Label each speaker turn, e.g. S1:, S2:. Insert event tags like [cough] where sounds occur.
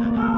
S1: Oh. [laughs]